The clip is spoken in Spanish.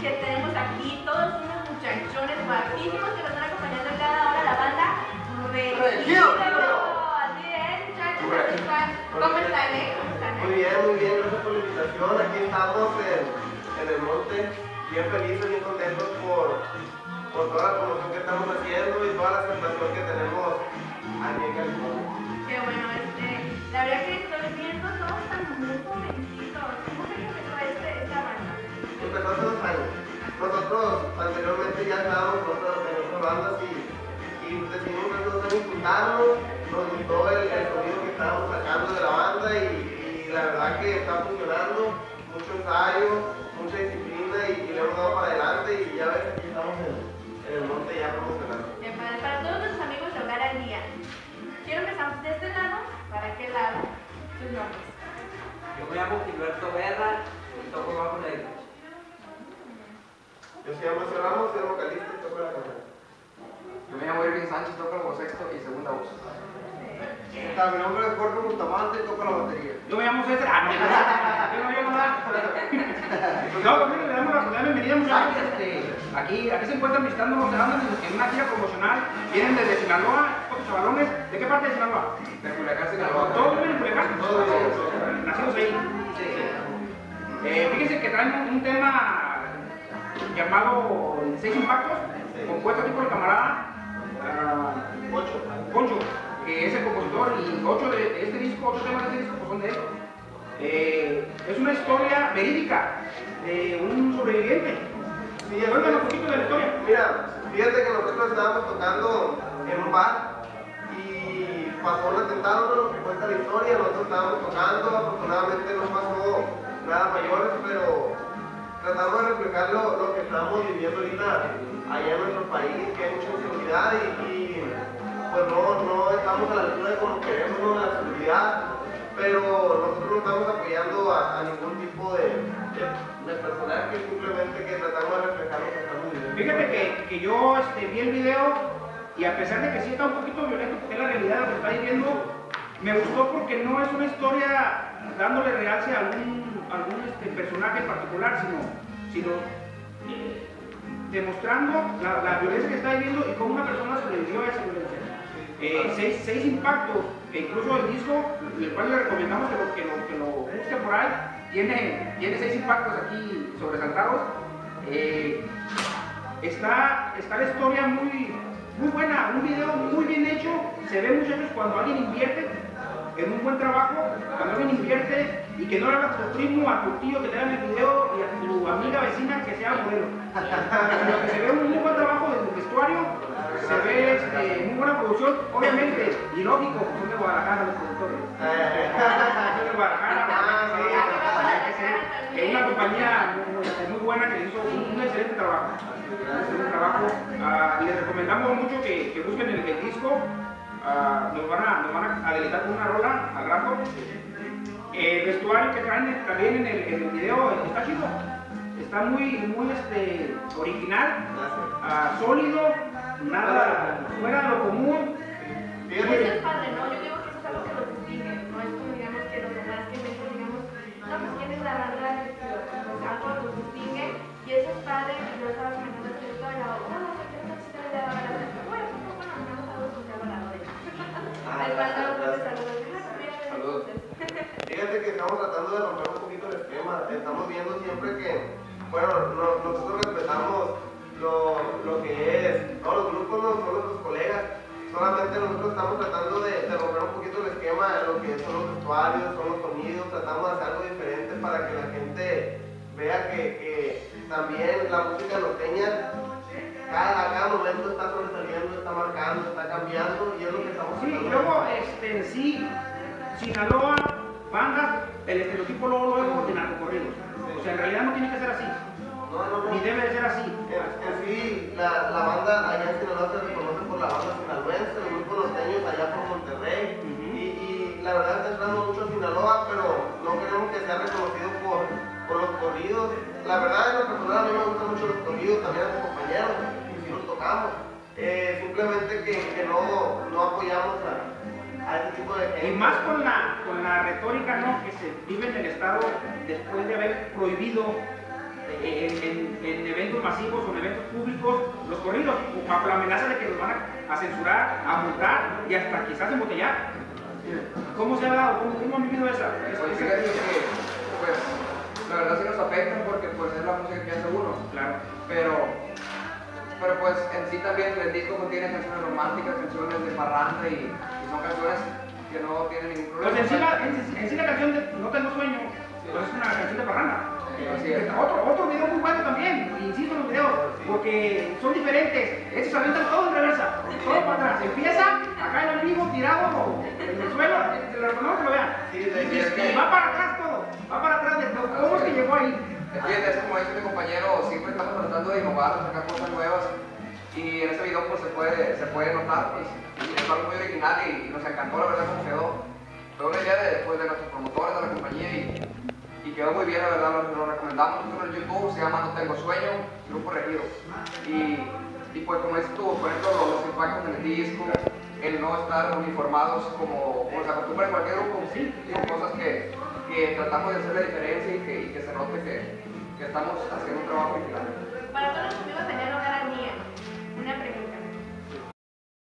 que tenemos aquí todos unos muchachones guapísimos que nos están acompañando cada hora la banda Regio. Así es, muchachos. ¿Cómo están, eh? ¿Cómo están, eh? Muy bien, muy bien, gracias por la invitación. Aquí estamos en, en el monte, bien felices, bien contentos por, por toda la promoción que estamos haciendo y toda la aceptación que tenemos aquí en California. Nosotros anteriormente ya estábamos con otras, en otras bandas y, y decidimos que nos. Nos gustó el, el sonido que estábamos sacando de la banda y, y la verdad que está funcionando. Mucho ensayo, mucha disciplina y, y le hemos dado para adelante Ambrosio Ramos, soy vocalista y toco la canción. Yo me llamo Irving Sánchez, toco el voz sexto y segunda voz. Mi nombre es Jorge Bustamante y toco la batería. Yo me llamo César. Ah, no, yo no llamo nada. No, pues mire, le damos la bienvenida, muchachos. Este, aquí, aquí se encuentran visitándonos, en, en una gira promocional. Vienen desde Sinaloa, estos chavalones. ¿De qué parte de Sinaloa? De Culiacán, Sinaloa. ¿Todos viven en Culiacán? Todos, todos. Nacidos ahí. Eh, fíjense que traen un, un tema llamado Seis Impactos, compuesto aquí por el camarada Ocho. Poncho, que es el compositor, y ocho de, de este disco, ocho temas de este disco pues son de él. Eh, es una historia verídica de un sobreviviente. Sí, Cuéntanos un poquito de la historia. Mira, fíjate que nosotros estábamos tocando en un bar y pasó un atentado, ¿no? lo que cuenta la historia, nosotros estábamos tocando, afortunadamente no pasó nada mayores, pero tratamos lo, que estamos viviendo ahorita allá en nuestro país, que hay mucha inseguridad y, y, pues no, estamos a la altura de como queremos, ¿no? la seguridad, pero nosotros no estamos apoyando a, ningún tipo de, de, de personaje, simplemente que tratamos de reflejar lo que estamos viviendo. Fíjate que, que yo este, vi el video y a pesar de que sí está un poquito violento, porque es la realidad lo que está viviendo, me gustó porque no es una historia dándole realce a algún, este, personaje particular, sino, sino eh, demostrando la, la violencia que está viviendo y cómo una persona sobrevivió a esa violencia. Eh, seis, seis impactos, que incluso el disco, el cual le recomendamos que lo, que lo, que lo busque por ahí, tiene, tiene seis impactos aquí sobresaltados. Eh, está, está la historia muy, muy buena, un video muy bien hecho. Se ve muchachos cuando alguien invierte en un buen trabajo, cuando alguien invierte y que no le hagas a tu primo, a tu tío que te hagan el video y a tu amiga vecina que sea modelo. Sino que se ve un muy buen trabajo del vestuario, se ve este, muy buena producción, obviamente, y lógico, son de Guadalajara los productores. Son de Guadalajara, tenía que. Es una compañía muy, muy- muy buena que hizo un, un excelente trabajo. Un excelente trabajo. Ah, les recomendamos mucho que, que busquen el, el disco. Nos, van a, nos van a con una rola al rato. El vestuario que traen también en el, en el video está chido. Está muy, muy este, original, ah, sólido, nada fuera de lo común. Fíjate, esquema. Estamos viendo siempre que, bueno, no- nosotros respetamos lo, lo que es, todos los grupos no son nuestros colegas. Solamente nosotros estamos tratando de, de romper un poquito el esquema de lo que son los vestuarios, son los sonidos. Tratamos de hacer algo diferente para que la gente vea que, que también la música norteña cada, cada momento está sobresaliendo, está marcando, está cambiando y es lo que estamos Sí, luego este, en sí, Sinaloa, bandas, el estereotipo luego, luego de narcocorridos. O sea, en realidad no tiene que ser así, No, no, no. ni debe de ser así. En, sí, la, la banda allá en Sinaloa se reconoce por la banda sinaloense, los grupos norteños allá por Monterrey. Y, y la verdad está entrando mucho Sinaloa, pero no queremos que sea reconocido por, por los corridos. La verdad, en lo personal, a mí me gustan mucho los corridos, también a mis compañeros, si los tocamos. Eh, simplemente que, que no, no apoyamos a, a ese tipo de gente. Y más con la, con la retórica ¿no? que se vive en el Estado después de haber prohibido en, en- en eventos masivos o en eventos públicos los corridos, bajo la amenaza de que los van a, a censurar, a multar y hasta quizás embotellar. ¿Cómo se ha dado? ¿Cómo, cómo han vivido esa? esa- Pues esa- fíjate que, pues, la verdad sí nos afectan porque pues es la música que hace uno. Claro. Pero, pero pues en sí también el disco contiene canciones románticas, canciones de parranda y son canciones que no tienen ningún Pues problema. en sí, la, en, en sí la canción de No tengo sueño, pues es una canción de parranda. Sí. Otro, otro video muy bueno también, insisto en los videos, porque son diferentes. Estos avientan todo en reversa, todo para atrás. Empieza acá el amigo tirado en el suelo, lo reconozco que lo vean. Y, va para atrás todo, va para atrás de todo. ¿Cómo es que llegó ahí? Fíjate, es como dice mi compañero, siempre estamos tratando de innovar, sacar cosas nuevas. Y en ese video pues se puede, se puede notar, pues, es algo muy original y, nos encantó la verdad cómo quedó. Fue una idea de, pues, de nuestros promotores de la compañía y, y quedó muy bien, la verdad, lo, lo recomendamos en YouTube, se llama No Tengo Sueño, Grupo Regido. Y, y pues como dices tú, por ejemplo, los, impactos en el disco, el no estar uniformados como, como se acostumbra en cualquier grupo, Sí. son cosas que, que tratamos de hacer la diferencia y que, y que se note que, que estamos haciendo un trabajo original. Para todos los amigos tener